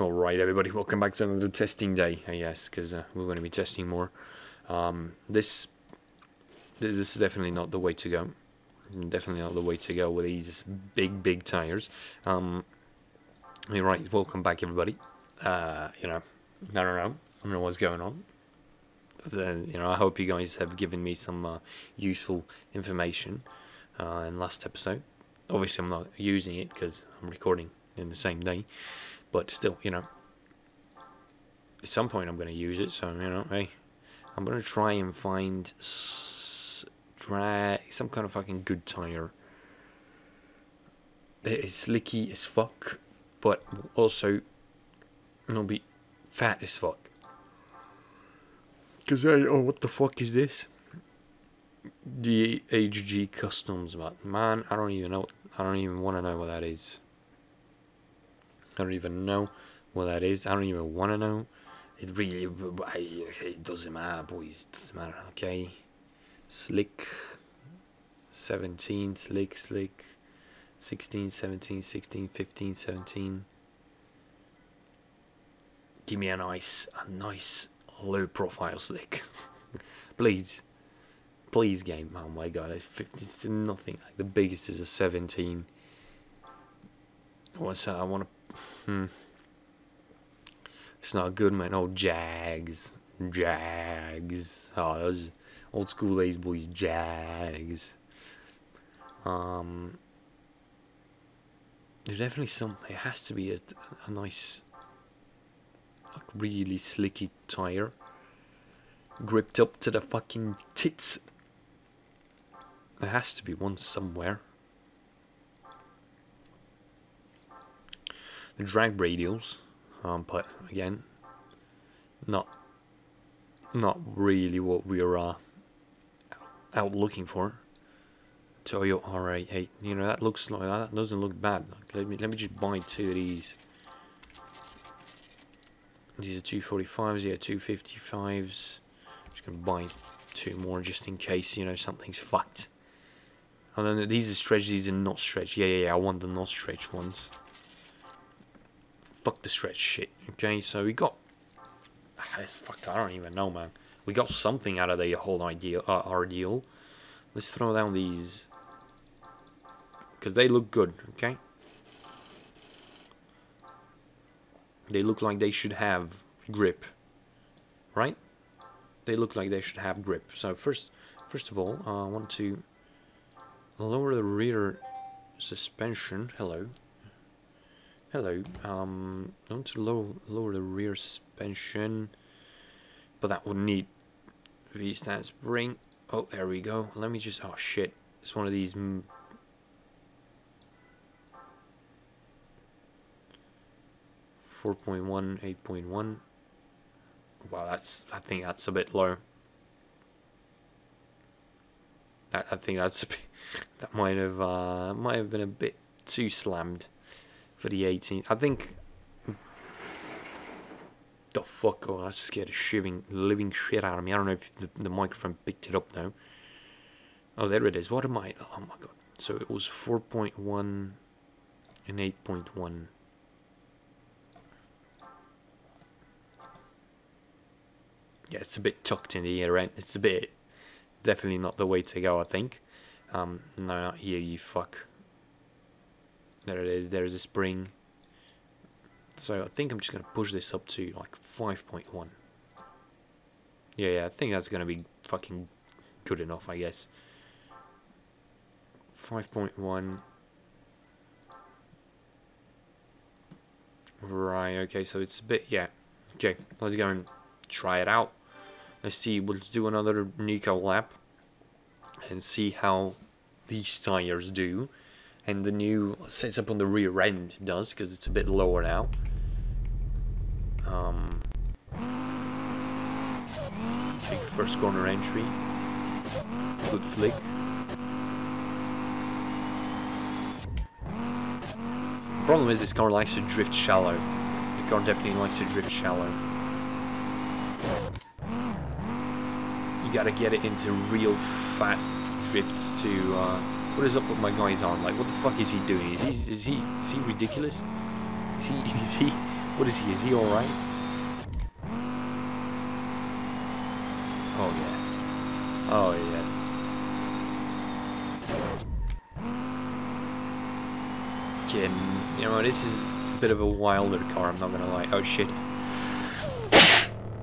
Alright everybody, welcome back to another testing day, I guess, because uh, we're going to be testing more. Um, this, this is definitely not the way to go. Definitely not the way to go with these big, big tires. Um, right, welcome back everybody. Uh, you know, I don't know, I don't know what's going on. You know, I hope you guys have given me some uh, useful information uh, in last episode. Obviously, I'm not using it because I'm recording in the same day but still, you know, at some point I'm going to use it. So you know, hey, I'm going to try and find some kind of fucking good tire. It's slicky as fuck, but also it'll be fat as fuck. Cause I oh what the fuck is this? The HG Customs, but man, I don't even know. I don't even want to know what that is. Don't even know what that is. I don't even want to know. It really, it doesn't matter, boys. It doesn't matter, okay? Slick, 17, slick, slick, 16, 17, 16, 15, 17. Give me a nice, a nice low profile slick. Please. Please, game. Oh my god, it's 50, it's nothing. Like the biggest is a 17. What's that? I want to Hmm. It's not good, man. Oh, Jags. Jags. Oh, those old school days, boys. Jags. Um. There's definitely some. It has to be a, a nice, like really slicky tire. Gripped up to the fucking tits. There has to be one somewhere. Drag radials, um, but again, not not really what we are uh, out looking for. Toyo R88, you know that looks like that doesn't look bad. Like, let me let me just buy two of these. These are 245s, yeah, 255s. Just gonna buy two more just in case you know something's fucked. And then these are stretch, these are not stretch. Yeah, yeah, yeah. I want the not stretch ones fuck the stretch shit. Okay, so we got. Fuck, I don't even know, man. We got something out of the whole idea, uh, ordeal. Let's throw down these. Because they look good, okay? They look like they should have grip. Right? They look like they should have grip. So first, first of all, uh, I want to lower the rear suspension. Hello. Hello. Um, I want to lower, lower the rear suspension, but that would need V-stand spring. Oh, there we go. Let me just. Oh shit! It's one of these. Four point one, eight point one. Wow, that's. I think that's a bit low. I, I think that's a bit, that might have uh, might have been a bit too slammed for the 18th. I think. The fuck? Oh, that scared the shiving, living shit out of me. I don't know if the, the microphone picked it up now. Oh, there it is. What am I? Oh my god. So it was 4.1 and 8.1. Yeah, it's a bit tucked in the ear end. It's a bit, definitely not the way to go, I think. Um, no, not here, you fuck. There it is, there's a spring. So I think I'm just going to push this up to like 5.1. Yeah, yeah, I think that's going to be fucking good enough, I guess. 5.1. Right, okay, so it's a bit, yeah. Okay, let's go and try it out. Let's see, let's do another Nico lap. And see how these tires do and the new setup on the rear end does because it's a bit lower now. Um, first corner entry, good flick. Problem is this car likes to drift shallow. The car definitely likes to drift shallow. You gotta get it into real fat drifts to uh, what is up with my guy's arm? Like, what the fuck is he doing? Is he is he is he ridiculous? Is he is he What is he? Is he alright? Oh yeah. Oh yes. Kidding. You know, this is a bit of a wilder car, I'm not gonna lie. Oh shit.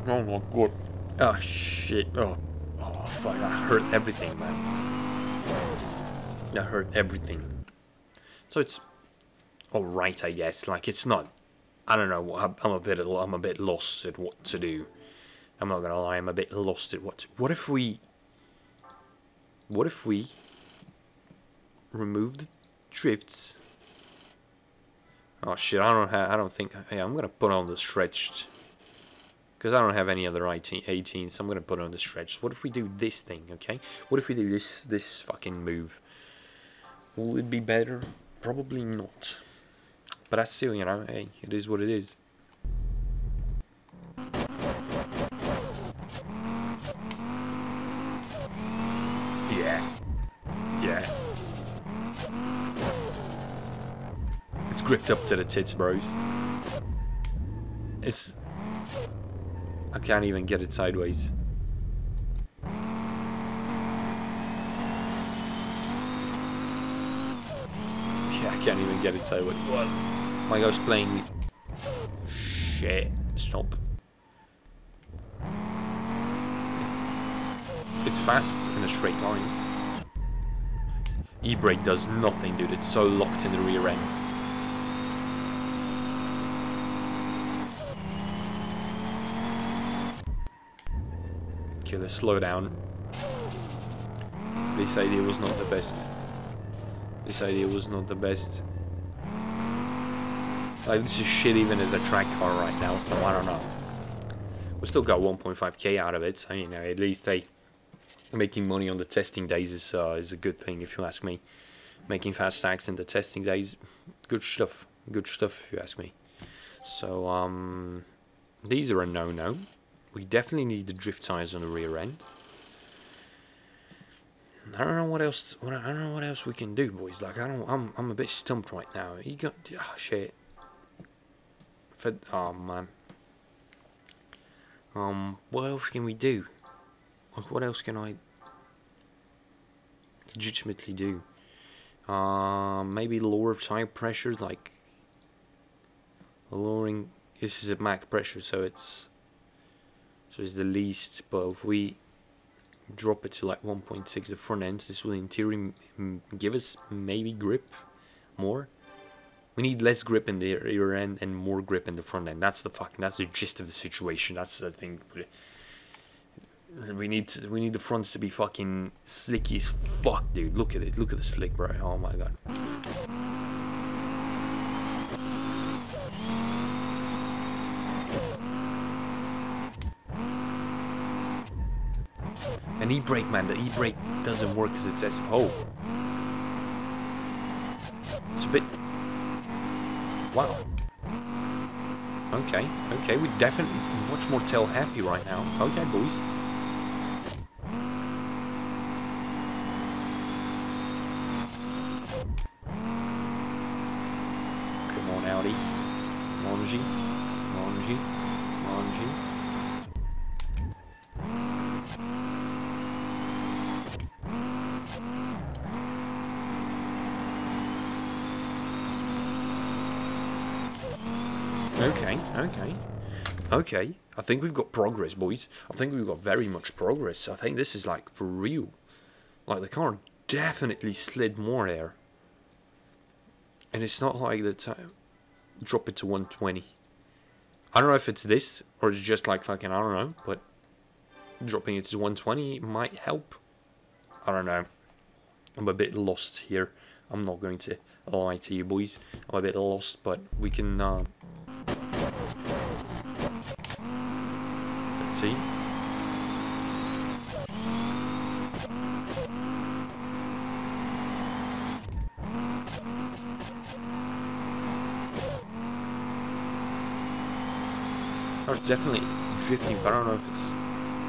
Oh my god. Oh shit. Oh. Oh fuck. I hurt everything, man. I hurt everything. So it's alright, I guess. Like it's not. I don't know. I'm, a bit. I'm a bit lost at what to do. I'm not gonna lie. I'm a bit lost at what. To, what if we? What if we remove the drifts? Oh shit! I don't have. I don't think. Hey, I'm gonna put on the stretched. Because I don't have any other 18, 18, so I'm gonna put on the stretched. What if we do this thing? Okay. What if we do this this fucking move? Will it be better? Probably not. But I still, you know, hey, it is what it is. Yeah. Yeah. It's gripped up to the tits, bros. It's... I can't even get it sideways. I can't even get it sideways. What? My guy's playing... Shit. Stop. It's fast in a straight line. E-brake does nothing, dude. It's so locked in the rear end. Okay, let's slow down. This idea was not the best. This idea was not the best. Like, this is shit even as a track car right now, so I don't know. We still got 1.5k out of it, so, you know, at least they making money on the testing days is uh, is a good thing if you ask me. Making fast stacks in the testing days, good stuff. Good stuff if you ask me. So um, these are a no-no. We definitely need the drift tires on the rear end. I don't know what else. What I don't know what else we can do, boys. Like I don't. I'm I'm a bit stumped right now. You got. Oh shit. For, oh man. Um. What else can we do? Like, what else can I legitimately do? Um, maybe lower tire pressure, like lowering. This is a Mac pressure, so it's so it's the least. But if we drop it to like 1.6 the front ends, this will in theory give us maybe grip more. We need less grip in the rear end and more grip in the front end. That's the fucking. That's the gist of the situation. That's the thing. We need to, we need the fronts to be fucking slicky as fuck, dude. Look at it. Look at the slick, bro. Oh my god. An e-brake, man. The e-brake doesn't work as it says. Oh. It's a bit... Wow. Okay, okay. We're definitely much more tail happy right now. Okay, boys. Okay, okay. Okay, I think we've got progress, boys. I think we've got very much progress. I think this is like for real. Like the car definitely slid more air. And it's not like the time drop it to 120. I don't know if it's this or it's just like fucking I don't know, but dropping it to 120 might help. I don't know. I'm a bit lost here. I'm not going to lie to you boys. I'm a bit lost, but we can uh, Let's see. Was definitely drifting, but I don't know if it's...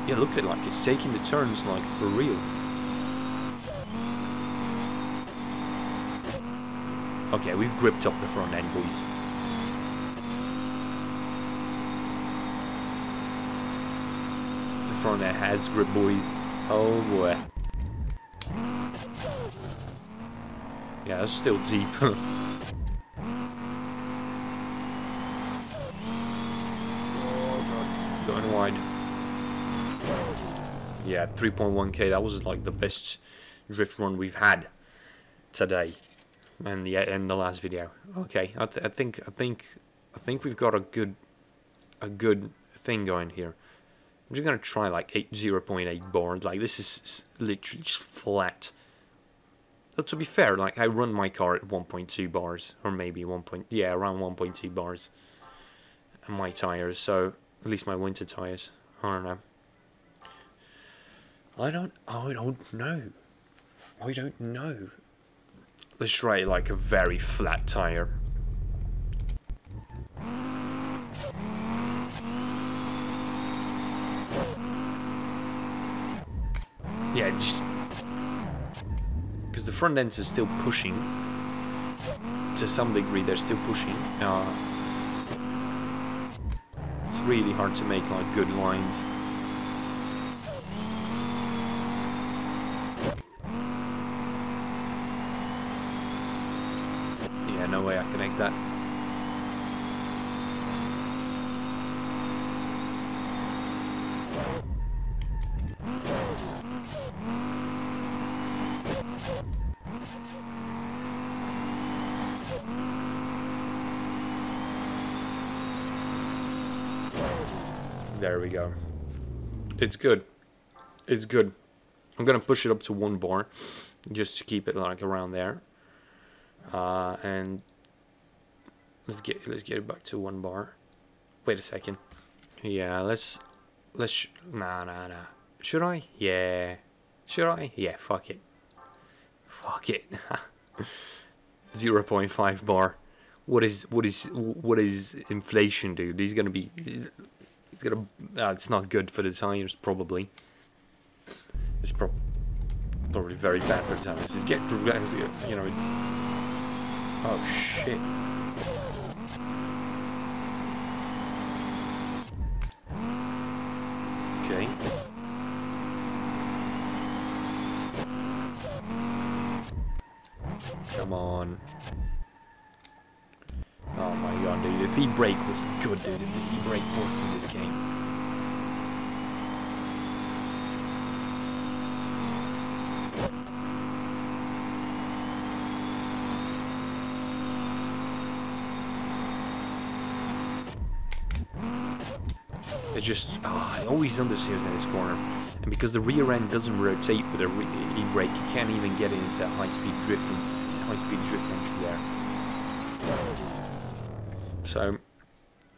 Yeah, look at it, like, it's taking the turns, like, for real. Okay, we've gripped up the front end, boys. Front end has grip, boys. Oh boy. Yeah, it's still deep. oh going wide. Yeah, 3.1k. That was like the best drift run we've had today, and the in the last video. Okay, I, th I think I think I think we've got a good a good thing going here. I'm just gonna try like 8 0.8 board. Like this is literally just flat. But to be fair, like I run my car at 1.2 bars, or maybe 1. Point, yeah, around 1.2 bars. And my tires, so at least my winter tires. I don't know. I don't. I don't know. I don't know. Let's try like a very flat tire. Yeah, just because the front ends are still pushing to some degree. They're still pushing. Uh, it's really hard to make like good lines. Yeah, no way I connect that. There we go. It's good. It's good. I'm gonna push it up to one bar, just to keep it like around there. Uh, and let's get let's get it back to one bar. Wait a second. Yeah, let's let's nah nah nah. Should I? Yeah. Should I? Yeah. Fuck it. Fuck it. 0.5 bar. What is what is what is inflation, dude? He's gonna be it's gonna. Uh, it's not good for the tires, probably. It's pro probably very bad for the tires. It's get, you know, it's. Oh shit. Okay. Come on. Oh my god, dude. If e-brake was good, dude. If the e-brake worked in this game. It just, ah, oh, I always understeers in this corner. And because the rear end doesn't rotate with a e-brake, you can't even get it into high-speed drifting, high-speed drift entry there. So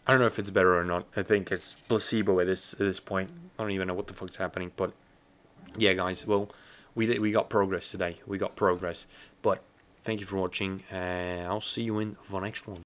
I don't know if it's better or not. I think it's placebo at this at this point. I don't even know what the fuck's happening. But yeah, guys. Well, we did, we got progress today. We got progress. But thank you for watching. Uh, I'll see you in the next one.